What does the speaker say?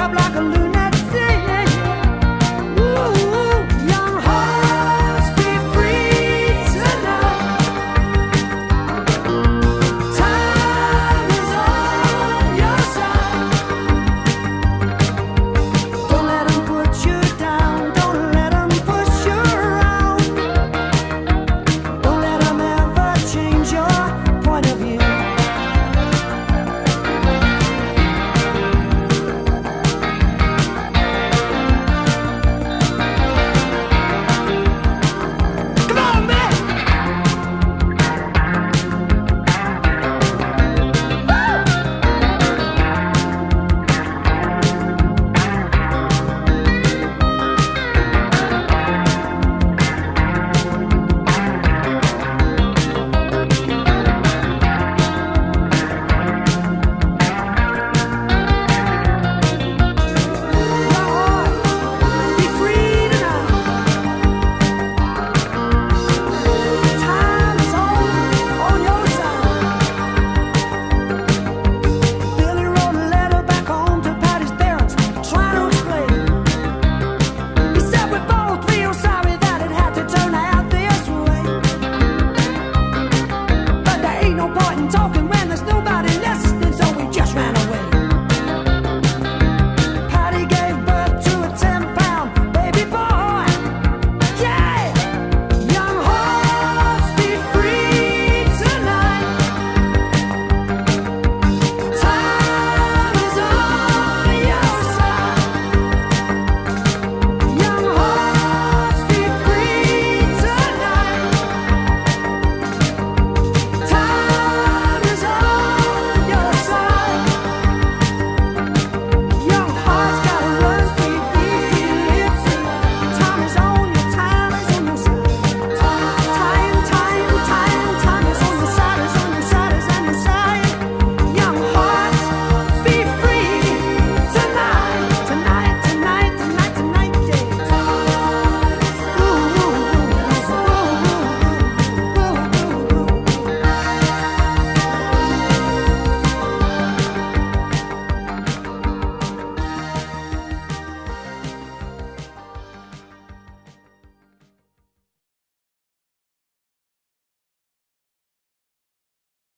up like a lunatic. I'm talking.